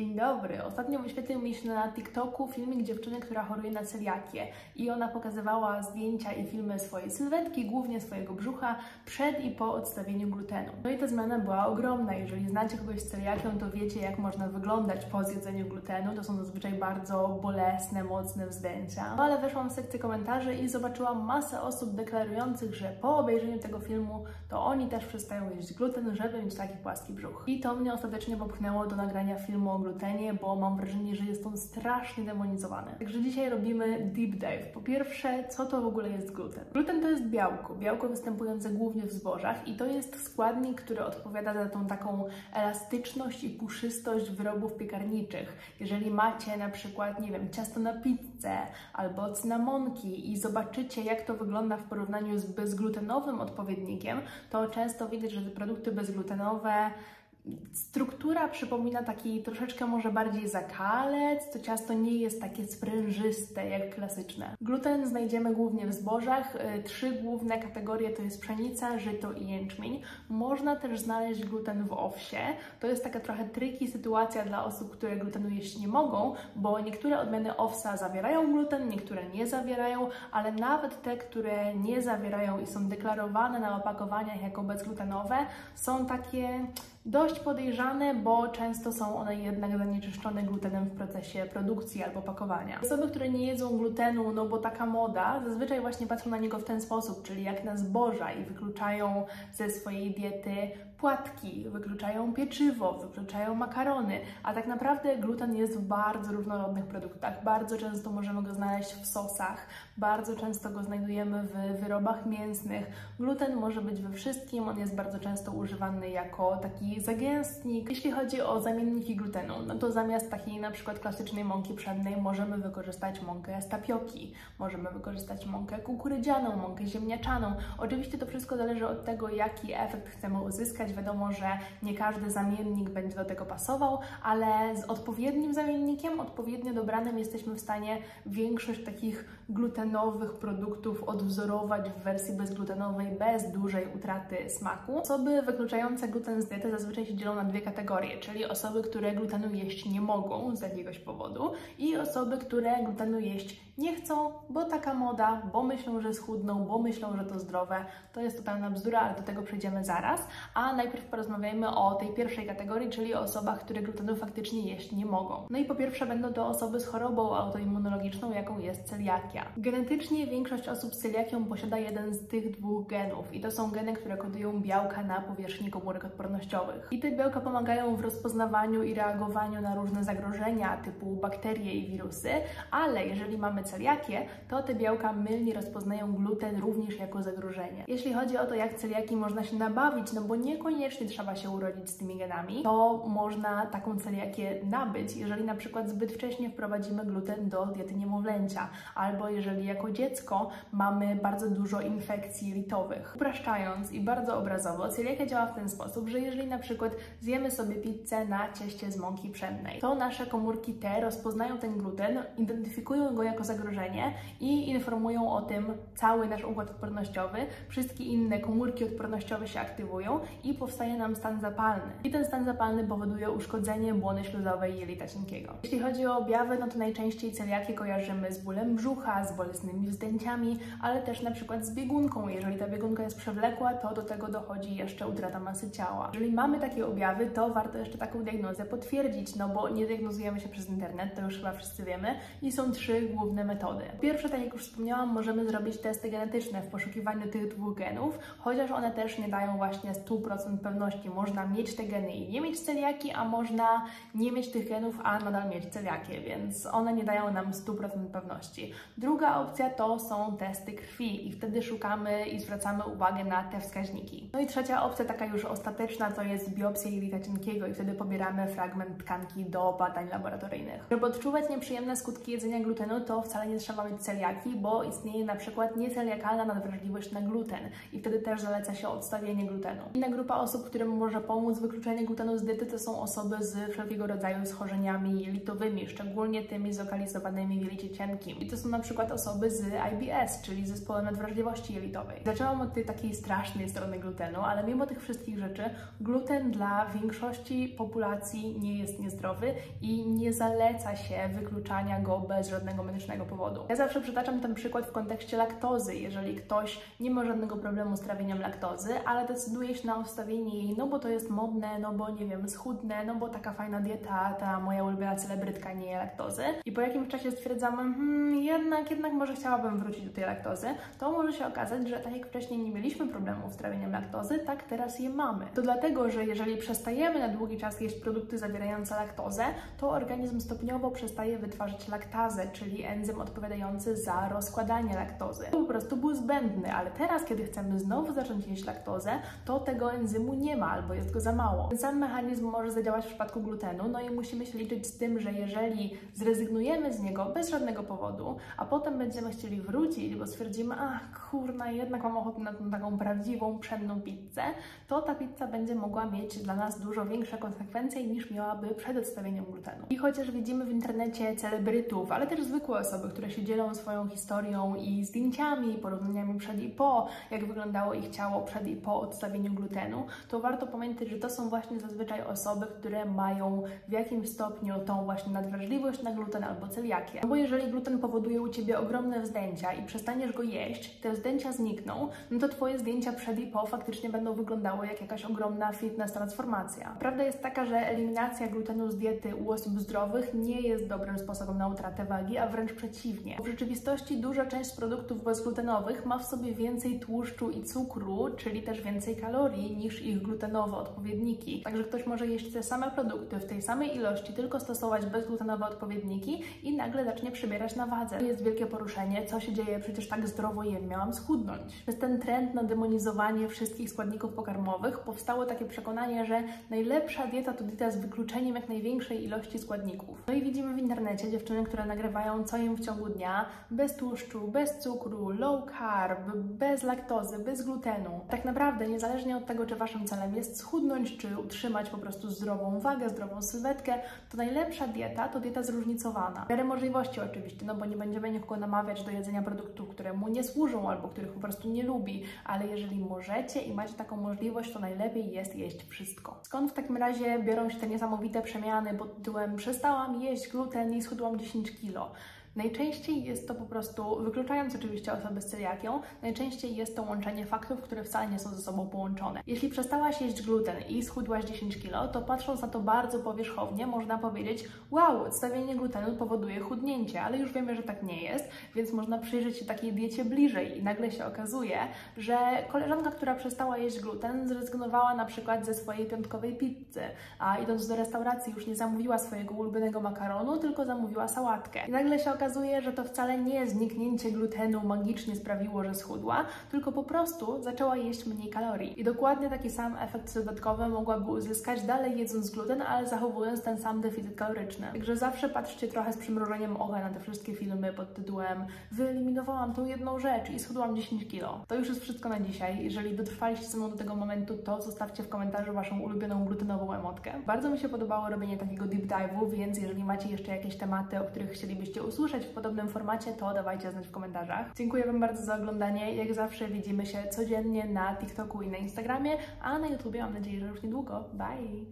Dzień dobry. Ostatnio wyświetlił mi się na TikToku filmik dziewczyny, która choruje na celiakię i ona pokazywała zdjęcia i filmy swojej sylwetki, głównie swojego brzucha, przed i po odstawieniu glutenu. No i ta zmiana była ogromna. Jeżeli znacie kogoś z celiakią, to wiecie jak można wyglądać po zjedzeniu glutenu. To są zazwyczaj bardzo bolesne, mocne wzdęcia. No ale weszłam w sekcję komentarzy i zobaczyłam masę osób deklarujących, że po obejrzeniu tego filmu to oni też przestają jeść gluten, żeby mieć taki płaski brzuch. I to mnie ostatecznie popchnęło do nagrania filmu o glutenie, bo mam wrażenie, że jest on strasznie demonizowany. Także dzisiaj robimy deep dive. Po pierwsze, co to w ogóle jest gluten? Gluten to jest białko, białko występujące głównie w zbożach i to jest składnik, który odpowiada za tą taką elastyczność i puszystość wyrobów piekarniczych. Jeżeli macie na przykład, nie wiem, ciasto na pizzę albo cynamonki i zobaczycie, jak to wygląda w porównaniu z bezglutenowym odpowiednikiem, to często widać, że te produkty bezglutenowe Struktura przypomina taki troszeczkę może bardziej zakalec, to ciasto nie jest takie sprężyste jak klasyczne. Gluten znajdziemy głównie w zbożach. Y, trzy główne kategorie to jest pszenica, żyto i jęczmień. Można też znaleźć gluten w owsie. To jest taka trochę triki sytuacja dla osób, które glutenu jeść nie mogą, bo niektóre odmiany owsa zawierają gluten, niektóre nie zawierają, ale nawet te, które nie zawierają i są deklarowane na opakowaniach jako bezglutenowe, są takie dość podejrzane, bo często są one jednak zanieczyszczone glutenem w procesie produkcji albo pakowania. Osoby, które nie jedzą glutenu, no bo taka moda, zazwyczaj właśnie patrzą na niego w ten sposób, czyli jak na zboża i wykluczają ze swojej diety płatki, wykluczają pieczywo, wykluczają makarony, a tak naprawdę gluten jest w bardzo różnorodnych produktach. Bardzo często możemy go znaleźć w sosach, bardzo często go znajdujemy w wyrobach mięsnych. Gluten może być we wszystkim, on jest bardzo często używany jako taki zagęstnik. Jeśli chodzi o zamienniki glutenu, no to zamiast takiej na przykład klasycznej mąki pszennej możemy wykorzystać mąkę z tapioki, możemy wykorzystać mąkę kukurydzianą, mąkę ziemniaczaną. Oczywiście to wszystko zależy od tego, jaki efekt chcemy uzyskać, Wiadomo, że nie każdy zamiennik będzie do tego pasował, ale z odpowiednim zamiennikiem, odpowiednio dobranym, jesteśmy w stanie większość takich glutenowych produktów odwzorować w wersji bezglutenowej bez dużej utraty smaku. Osoby wykluczające gluten z diety zazwyczaj się dzielą na dwie kategorie, czyli osoby, które glutenu jeść nie mogą z jakiegoś powodu i osoby, które glutenu jeść nie chcą, bo taka moda, bo myślą, że schudną, bo myślą, że to zdrowe. To jest totalna bzdura, ale do tego przejdziemy zaraz. A najpierw porozmawiajmy o tej pierwszej kategorii, czyli o osobach, które glutenu faktycznie jeść nie mogą. No i po pierwsze będą to osoby z chorobą autoimmunologiczną, jaką jest celiakia. Genetycznie większość osób z celiakią posiada jeden z tych dwóch genów i to są geny, które kodują białka na powierzchni komórek odpornościowych. I te białka pomagają w rozpoznawaniu i reagowaniu na różne zagrożenia typu bakterie i wirusy, ale jeżeli mamy celiakię, to te białka mylnie rozpoznają gluten również jako zagrożenie. Jeśli chodzi o to, jak celiaki można się nabawić, no bo niekoniecznie trzeba się urodzić z tymi genami, to można taką celiakię nabyć, jeżeli na przykład zbyt wcześnie wprowadzimy gluten do diety niemowlęcia, albo jeżeli jako dziecko mamy bardzo dużo infekcji litowych. Upraszczając i bardzo obrazowo, celiakia działa w ten sposób, że jeżeli na przykład zjemy sobie pizzę na cieście z mąki pszennej, to nasze komórki T rozpoznają ten gluten, identyfikują go jako zagrożenie i informują o tym cały nasz układ odpornościowy. Wszystkie inne komórki odpornościowe się aktywują i powstaje nam stan zapalny. I ten stan zapalny powoduje uszkodzenie błony śluzowej jelita cienkiego. Jeśli chodzi o objawy, no to najczęściej celiakię kojarzymy z bólem brzucha, z bolesnymi wzdęciami, ale też na przykład z biegunką. Jeżeli ta biegunka jest przewlekła, to do tego dochodzi jeszcze utrata masy ciała. Jeżeli mamy takie objawy, to warto jeszcze taką diagnozę potwierdzić, no bo nie diagnozujemy się przez internet, to już chyba wszyscy wiemy i są trzy główne metody. Pierwsze, tak jak już wspomniałam, możemy zrobić testy genetyczne w poszukiwaniu tych dwóch genów, chociaż one też nie dają właśnie 100% pewności. Można mieć te geny i nie mieć celiaki, a można nie mieć tych genów, a nadal mieć celiakię, więc one nie dają nam 100% pewności. Druga opcja to są testy krwi i wtedy szukamy i zwracamy uwagę na te wskaźniki. No i trzecia opcja, taka już ostateczna, to jest biopsja jelita cienkiego i wtedy pobieramy fragment tkanki do badań laboratoryjnych. Żeby odczuwać nieprzyjemne skutki jedzenia glutenu, to w wcale nie trzeba mieć celiaki, bo istnieje na przykład nieceliakalna nadwrażliwość na gluten i wtedy też zaleca się odstawienie glutenu. Inna grupa osób, którym może pomóc wykluczenie glutenu z diety, to są osoby z wszelkiego rodzaju schorzeniami jelitowymi, szczególnie tymi zlokalizowanymi w jelicie cienkim. I to są na przykład osoby z IBS, czyli zespołem nadwrażliwości jelitowej. Zaczęłam od tej takiej strasznej strony glutenu, ale mimo tych wszystkich rzeczy, gluten dla większości populacji nie jest niezdrowy i nie zaleca się wykluczania go bez żadnego medycznego powodu. Ja zawsze przytaczam ten przykład w kontekście laktozy. Jeżeli ktoś nie ma żadnego problemu z trawieniem laktozy, ale decyduje się na ustawienie jej, no bo to jest modne, no bo nie wiem, schudnę, no bo taka fajna dieta, ta moja ulubiona celebrytka nie je laktozy. I po jakimś czasie stwierdzamy, hmm, jednak, jednak może chciałabym wrócić do tej laktozy, to może się okazać, że tak jak wcześniej nie mieliśmy problemów z trawieniem laktozy, tak teraz je mamy. To dlatego, że jeżeli przestajemy na długi czas jeść produkty zawierające laktozę, to organizm stopniowo przestaje wytwarzać laktazę, czyli enzym odpowiadający za rozkładanie laktozy. To po prostu był zbędny, ale teraz, kiedy chcemy znowu zacząć jeść laktozę, to tego enzymu nie ma albo jest go za mało. Ten sam mechanizm może zadziałać w przypadku glutenu, no i musimy się liczyć z tym, że jeżeli zrezygnujemy z niego bez żadnego powodu, a potem będziemy chcieli wrócić, bo stwierdzimy, ach kurna, jednak mam ochotę na tą taką prawdziwą, pszenną pizzę, to ta pizza będzie mogła mieć dla nas dużo większe konsekwencje niż miałaby przed odstawieniem glutenu. I chociaż widzimy w internecie celebrytów, ale też zwykłe osoby, które się dzielą swoją historią i zdjęciami, porównaniami przed i po, jak wyglądało ich ciało przed i po odstawieniu glutenu, to warto pamiętać, że to są właśnie zazwyczaj osoby, które mają w jakimś stopniu tą właśnie nadwrażliwość na gluten albo celiakię. No bo jeżeli gluten powoduje u Ciebie ogromne wzdęcia i przestaniesz go jeść, te wzdęcia znikną, no to Twoje zdjęcia przed i po faktycznie będą wyglądały jak jakaś ogromna fitness transformacja. Prawda jest taka, że eliminacja glutenu z diety u osób zdrowych nie jest dobrym sposobem na utratę wagi, a wręcz przeciwnie. W rzeczywistości duża część produktów bezglutenowych ma w sobie więcej tłuszczu i cukru, czyli też więcej kalorii niż ich glutenowe odpowiedniki. Także ktoś może jeść te same produkty w tej samej ilości, tylko stosować bezglutenowe odpowiedniki i nagle zacznie przybierać na wadze. Jest wielkie poruszenie, co się dzieje, przecież tak zdrowo jem, miałam schudnąć. Przez ten trend na demonizowanie wszystkich składników pokarmowych powstało takie przekonanie, że najlepsza dieta to dieta z wykluczeniem jak największej ilości składników. No i widzimy w internecie dziewczyny, które nagrywają co jem w ciągu dnia, bez tłuszczu, bez cukru, low carb, bez laktozy, bez glutenu. Tak naprawdę, niezależnie od tego, czy waszym celem jest schudnąć, czy utrzymać po prostu zdrową wagę, zdrową sylwetkę, to najlepsza dieta to dieta zróżnicowana. W miarę możliwości oczywiście, no bo nie będziemy nikogo namawiać do jedzenia produktów, które mu nie służą albo których po prostu nie lubi, ale jeżeli możecie i macie taką możliwość, to najlepiej jest jeść wszystko. Skąd w takim razie biorą się te niesamowite przemiany pod tytułem przestałam jeść gluten i schudłam 10 kilo? Najczęściej jest to po prostu, wykluczając oczywiście osoby z celiakią, najczęściej jest to łączenie faktów, które wcale nie są ze sobą połączone. Jeśli przestałaś jeść gluten i schudłaś 10 kg, to patrząc na to bardzo powierzchownie, można powiedzieć, wow, odstawienie glutenu powoduje chudnięcie, ale już wiemy, że tak nie jest, więc można przyjrzeć się takiej diecie bliżej i nagle się okazuje, że koleżanka, która przestała jeść gluten, zrezygnowała na przykład ze swojej piątkowej pizzy, a idąc do restauracji już nie zamówiła swojego ulubionego makaronu, tylko zamówiła sałatkę. I nagle się okazuje, że to wcale nie zniknięcie glutenu magicznie sprawiło, że schudła, tylko po prostu zaczęła jeść mniej kalorii. I dokładnie taki sam efekt sylwetkowy mogłaby uzyskać dalej jedząc gluten, ale zachowując ten sam deficyt kaloryczny. Także zawsze patrzcie trochę z przymrużeniem oka na te wszystkie filmy pod tytułem wyeliminowałam tą jedną rzecz i schudłam 10 kilo. To już jest wszystko na dzisiaj. Jeżeli dotrwaliście ze mną do tego momentu, to zostawcie w komentarzu Waszą ulubioną glutenową emotkę. Bardzo mi się podobało robienie takiego deep dive'u, więc jeżeli macie jeszcze jakieś tematy, o których chcielibyście usłyszeć, usłyszeć w podobnym formacie, to dawajcie znać w komentarzach. Dziękuję Wam bardzo za oglądanie. Jak zawsze widzimy się codziennie na TikToku i na Instagramie, a na YouTubie mam nadzieję, że już niedługo. Bye!